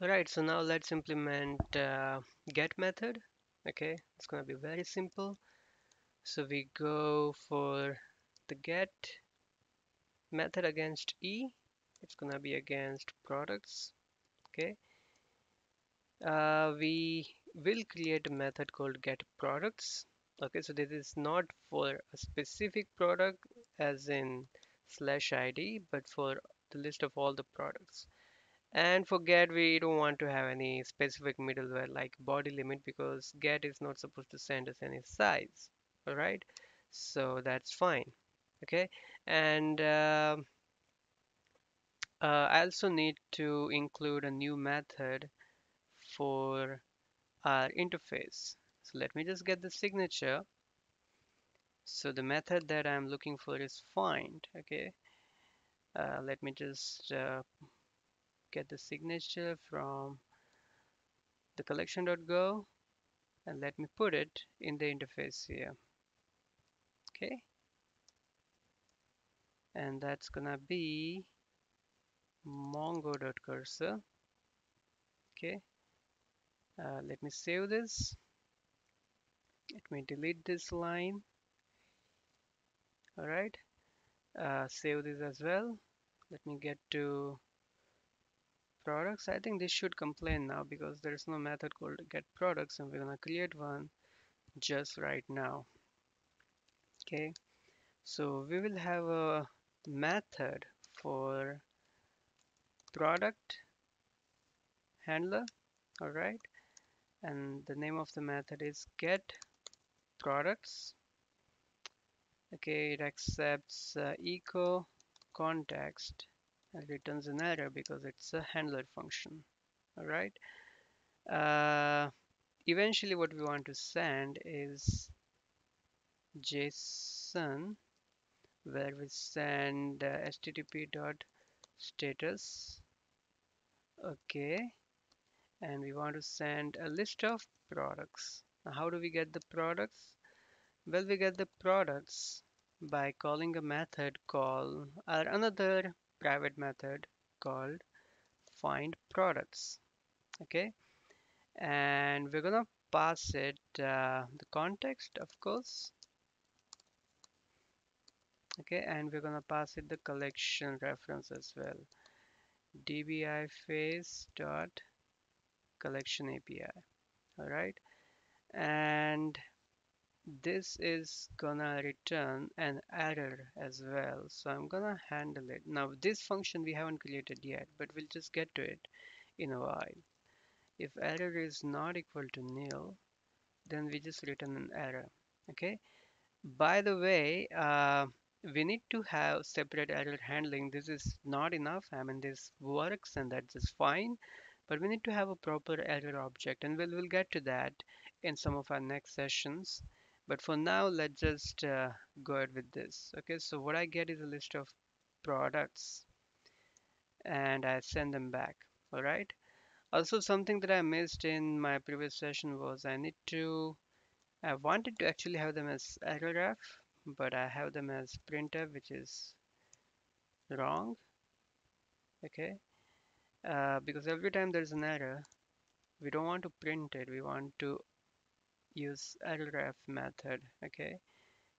Alright, so now let's implement uh, get method. Okay, it's gonna be very simple. So we go for the get method against E. It's gonna be against products. Okay, uh, we will create a method called get products. Okay, so this is not for a specific product as in slash ID, but for the list of all the products. And for get, we don't want to have any specific middleware like body limit because get is not supposed to send us any size. All right, so that's fine. Okay, and uh, uh, I also need to include a new method for our interface. So let me just get the signature. So the method that I'm looking for is find. Okay, uh, let me just uh, get the signature from the collection.go and let me put it in the interface here. Okay? And that's gonna be mongo.cursor okay? Uh, let me save this. Let me delete this line. All right uh, save this as well. Let me get to products I think this should complain now because there's no method called get products and we're gonna create one just right now. Okay so we will have a method for product handler all right and the name of the method is get products. Okay it accepts uh, echo context returns an error because it's a handler function all right? Uh, eventually what we want to send is json where we send uh, http dot status okay? And we want to send a list of products. Now how do we get the products? Well we get the products by calling a method call or another private method called find products okay? And we're gonna pass it uh, the context of course okay? And we're gonna pass it the collection reference as well. Dbi face dot collection api all right? And this is gonna return an error as well so I'm gonna handle it. Now this function we haven't created yet but we'll just get to it in a while. If error is not equal to nil then we just return an error okay? By the way uh, we need to have separate error handling. This is not enough. I mean this works and that's just fine but we need to have a proper error object and we'll, we'll get to that in some of our next sessions but for now let's just uh, go ahead with this. Okay so what I get is a list of products and I send them back. All right? Also something that I missed in my previous session was I need to I wanted to actually have them as Errorf but I have them as printf which is wrong. Okay? Uh, because every time there's an error we don't want to print it. We want to use Errorf method okay?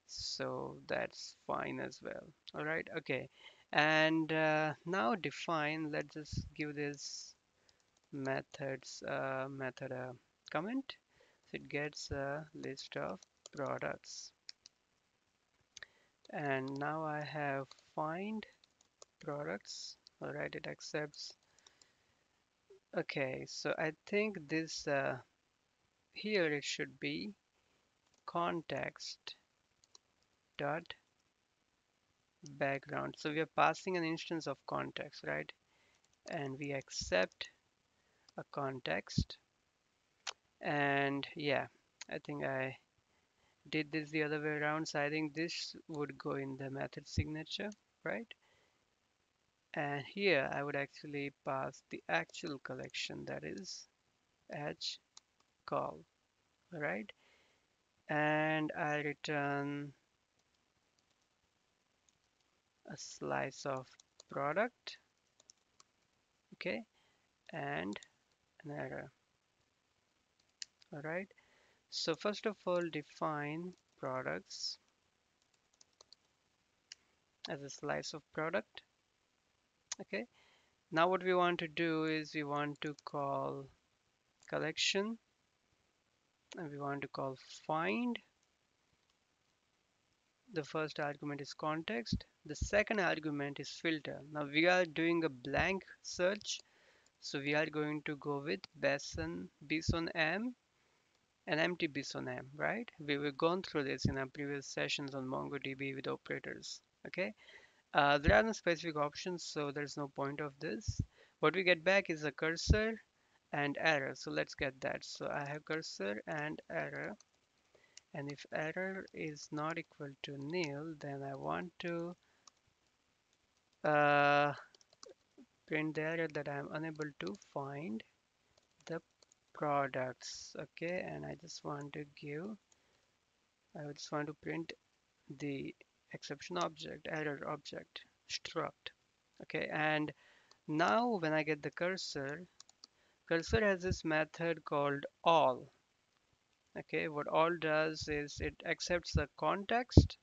So that's fine as well all right? Okay and uh, now define let's just give this methods uh, method a comment. So it gets a list of products. And now I have find products all right it accepts. Okay so I think this uh, here it should be context dot background. So we are passing an instance of context right? And we accept a context. And yeah I think I did this the other way around. So I think this would go in the method signature right? And here I would actually pass the actual collection that is h call right and I return a slice of product okay? And an error all right so first of all define products as a slice of product okay? Now what we want to do is we want to call collection and we want to call find the first argument is context the second argument is filter now we are doing a blank search so we are going to go with BSON, BSON M and empty BSON M, right? We have gone through this in our previous sessions on MongoDB with operators, okay? Uh, there are no specific options, so there's no point of this. What we get back is a cursor and error. So let's get that. So I have cursor and error. And if error is not equal to nil, then I want to uh, print the error that I'm unable to find the products okay and I just want to give I just want to print the exception object error object struct okay and now when I get the cursor cursor has this method called all okay what all does is it accepts the context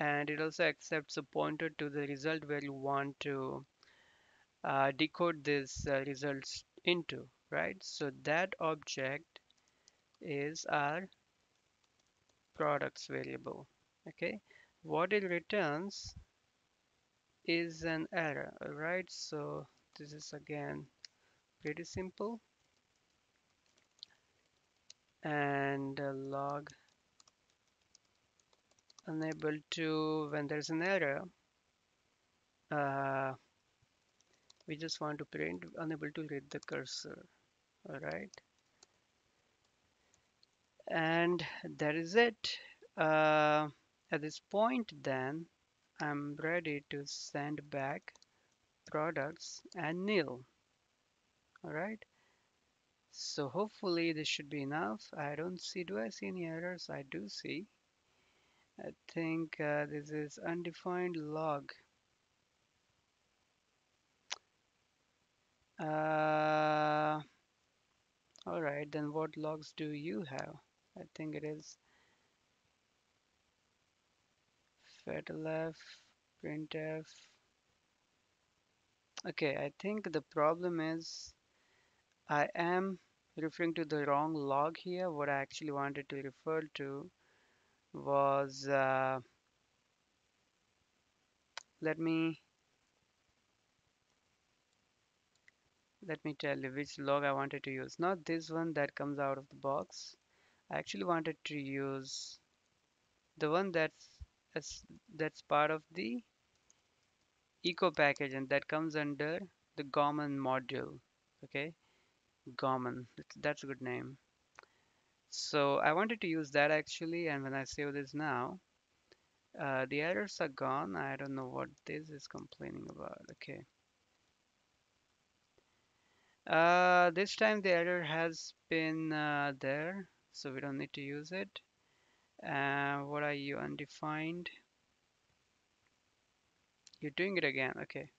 and it also accepts a pointer to the result where you want to uh, decode these uh, results into, right? So that object is our products variable, okay? What it returns is an error, right? So this is again pretty simple. And uh, log. Unable to, when there's an error, uh, we just want to print unable to read the cursor. All right and that is it. Uh, at this point then I'm ready to send back products and nil all right. So hopefully this should be enough. I don't see do I see any errors? I do see. I think uh, this is undefined log. Uh, all right, then what logs do you have? I think it is fatalf, printf. Okay, I think the problem is I am referring to the wrong log here. What I actually wanted to refer to was, uh, let me let me tell you which log I wanted to use. Not this one that comes out of the box. I actually wanted to use the one that's that's part of the echo package and that comes under the gommon module. Okay, gommon. That's a good name. So I wanted to use that actually, and when I save this now, uh, the errors are gone. I don't know what this is complaining about. Okay. Uh, this time the error has been uh, there, so we don't need to use it. Uh, what are you undefined? You're doing it again, okay.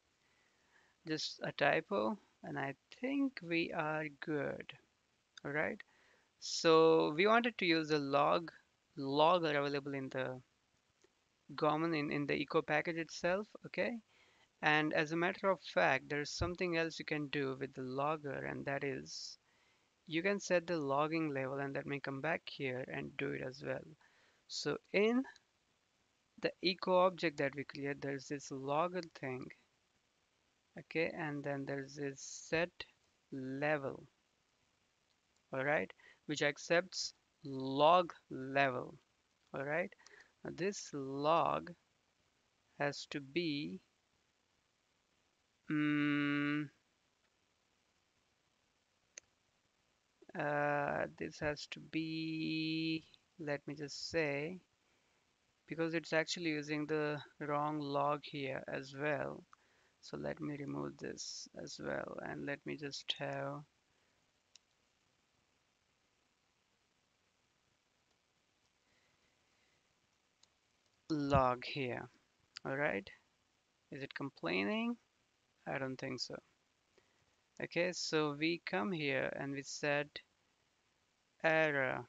Just a typo, and I think we are good. All right. So we wanted to use the log. Log are available in the gommon in, in the echo package itself, okay. And as a matter of fact, there's something else you can do with the logger, and that is you can set the logging level, and let me come back here and do it as well. So in the echo object that we create, there's this logger thing, okay, and then there's this set level, all right, which accepts log level, all right. Now this log has to be Mm, uh, this has to be, let me just say, because it's actually using the wrong log here as well. So let me remove this as well and let me just have log here. All right. Is it complaining? I don't think so. okay so we come here and we said error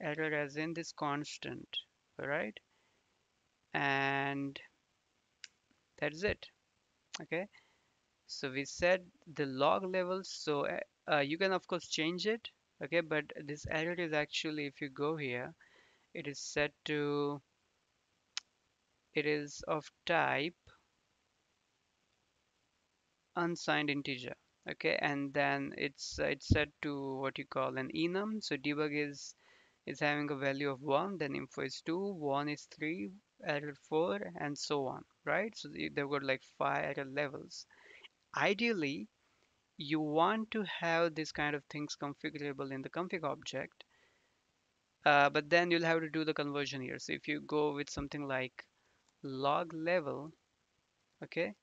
error as in this constant all right and that's it okay? So we set the log level so uh, uh, you can of course change it okay? But this error is actually if you go here it is set to it is of type unsigned integer okay? And then it's uh, it's set to what you call an enum. So debug is is having a value of 1 then info is 2 warn is 3 error 4 and so on right? So they've got like five error levels. Ideally you want to have this kind of things configurable in the config object uh, but then you'll have to do the conversion here. So if you go with something like log level okay?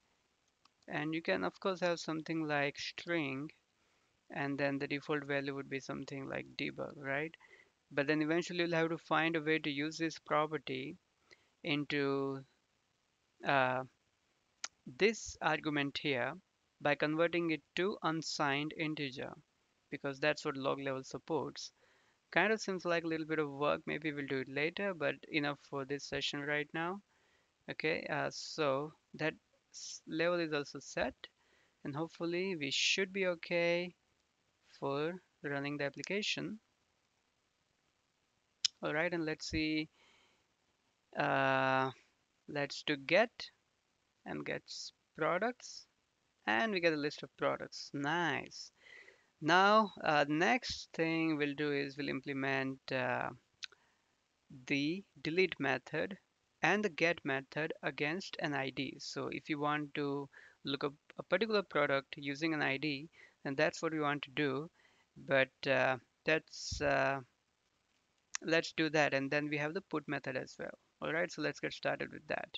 And you can of course have something like string and then the default value would be something like debug right? But then eventually you'll have to find a way to use this property into uh, this argument here by converting it to unsigned integer because that's what log level supports. Kind of seems like a little bit of work. Maybe we'll do it later but enough for this session right now. Okay uh, so that level is also set and hopefully we should be okay for running the application. All right and let's see uh, let's do get and get products and we get a list of products nice now uh, next thing we'll do is we'll implement uh, the delete method and the get method against an ID. So if you want to look up a particular product using an ID, then that's what we want to do. But uh, that's uh, let's do that, and then we have the put method as well. All right, so let's get started with that.